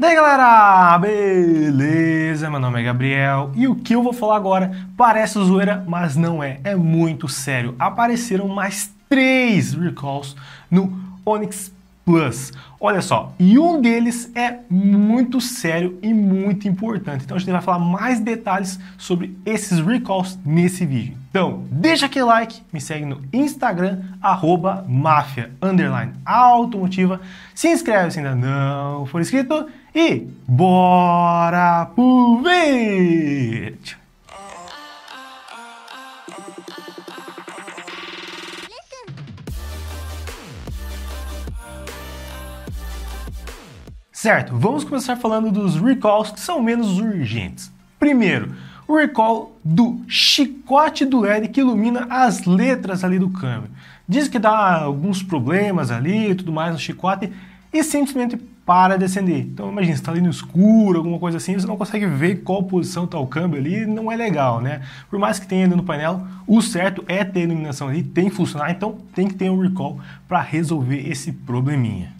Daí galera, beleza? Meu nome é Gabriel e o que eu vou falar agora parece zoeira, mas não é, é muito sério. Apareceram mais três recalls no Onix Plus. Olha só, e um deles é muito sério e muito importante. Então a gente vai falar mais detalhes sobre esses recalls nesse vídeo. Então, deixa aquele like, me segue no Instagram, arroba máfia, underline, automotiva. Se inscreve se ainda não for inscrito e bora pro vídeo! Certo, vamos começar falando dos recalls que são menos urgentes. Primeiro, o recall do chicote do LED que ilumina as letras ali do câmbio. Diz que dá alguns problemas ali e tudo mais no chicote e simplesmente para de acender. Então imagina, está ali no escuro, alguma coisa assim, você não consegue ver qual posição está o câmbio ali, não é legal, né? Por mais que tenha ali no painel, o certo é ter iluminação ali, tem que funcionar, então tem que ter um recall para resolver esse probleminha.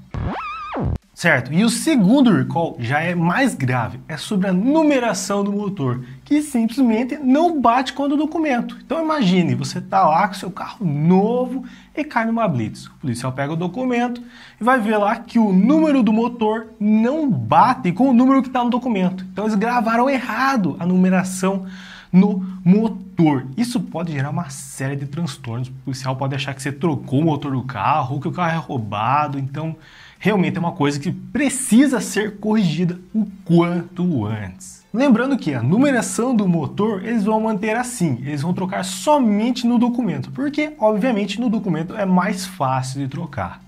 Certo, e o segundo recall já é mais grave, é sobre a numeração do motor, que simplesmente não bate com o documento. Então imagine, você está lá com seu carro novo e cai numa blitz. O policial pega o documento e vai ver lá que o número do motor não bate com o número que está no documento. Então eles gravaram errado a numeração no motor. Isso pode gerar uma série de transtornos. O policial pode achar que você trocou o motor do carro ou que o carro é roubado. Então realmente é uma coisa que precisa ser corrigida o quanto antes. Lembrando que a numeração do motor eles vão manter assim, eles vão trocar somente no documento, porque obviamente no documento é mais fácil de trocar.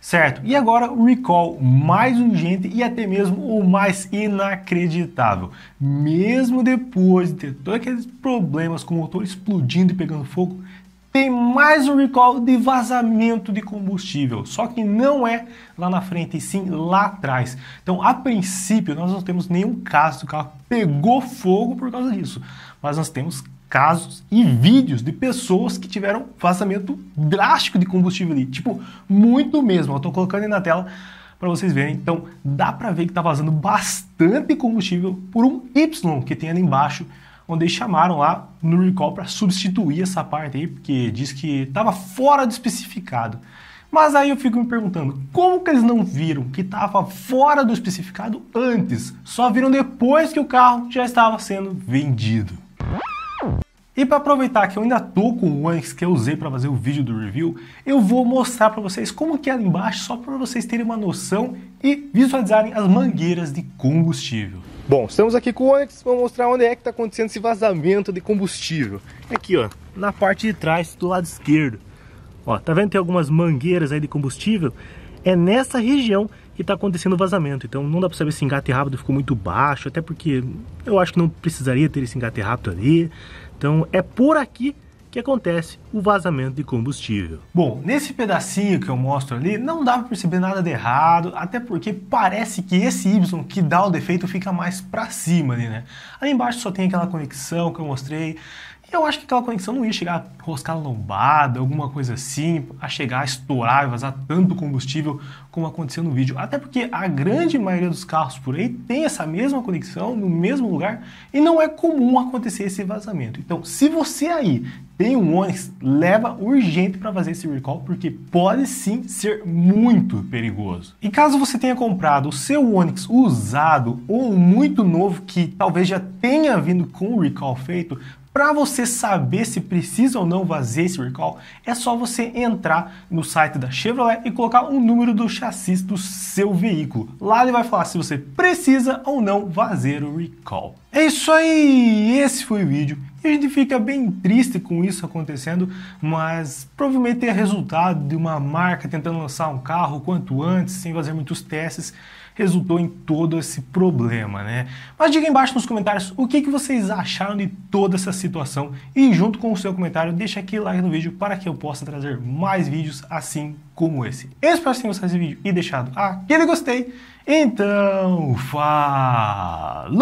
Certo, e agora o recall mais urgente e até mesmo o mais inacreditável. Mesmo depois de ter todos aqueles problemas com o motor explodindo e pegando fogo, tem mais um recall de vazamento de combustível, só que não é lá na frente, e sim lá atrás. Então, a princípio, nós não temos nenhum caso do carro pegou fogo por causa disso, mas nós temos casos e vídeos de pessoas que tiveram vazamento drástico de combustível ali, tipo, muito mesmo. Eu estou colocando aí na tela para vocês verem. Então, dá para ver que está vazando bastante combustível por um Y que tem ali embaixo onde eles chamaram lá no recall para substituir essa parte aí, porque diz que estava fora do especificado. Mas aí eu fico me perguntando, como que eles não viram que estava fora do especificado antes? Só viram depois que o carro já estava sendo vendido. E para aproveitar que eu ainda tô com o Onix que eu usei para fazer o vídeo do review, eu vou mostrar para vocês como que é ali embaixo, só para vocês terem uma noção e visualizarem as mangueiras de combustível. Bom, estamos aqui com o Onix, vou mostrar onde é que está acontecendo esse vazamento de combustível. Aqui, ó, na parte de trás do lado esquerdo. Ó, tá vendo tem algumas mangueiras aí de combustível? É nessa região que está acontecendo o vazamento. Então não dá para saber se engate rápido ficou muito baixo, até porque eu acho que não precisaria ter esse engate rápido ali. Então é por aqui que acontece o vazamento de combustível. Bom, nesse pedacinho que eu mostro ali, não dá para perceber nada de errado, até porque parece que esse Y que dá o defeito fica mais para cima ali, né? Ali embaixo só tem aquela conexão que eu mostrei, eu acho que aquela conexão não ia chegar a roscar lombada, alguma coisa assim, a chegar a estourar e vazar tanto combustível como aconteceu no vídeo. Até porque a grande maioria dos carros por aí tem essa mesma conexão no mesmo lugar e não é comum acontecer esse vazamento. Então, se você aí tem um Onix, leva urgente para fazer esse recall, porque pode sim ser muito perigoso. E caso você tenha comprado o seu Onix usado ou muito novo que talvez já tenha vindo com o recall feito, para você saber se precisa ou não fazer esse recall, é só você entrar no site da Chevrolet e colocar o número do chassi do seu veículo. Lá ele vai falar se você precisa ou não fazer o recall. É isso aí, esse foi o vídeo. E a gente fica bem triste com isso acontecendo, mas provavelmente é resultado de uma marca tentando lançar um carro quanto antes, sem fazer muitos testes resultou em todo esse problema, né? Mas diga embaixo nos comentários o que, que vocês acharam de toda essa situação e junto com o seu comentário deixa aquele like no vídeo para que eu possa trazer mais vídeos assim como esse. Eu espero que tenham gostado desse vídeo e deixado aquele gostei. Então, falou!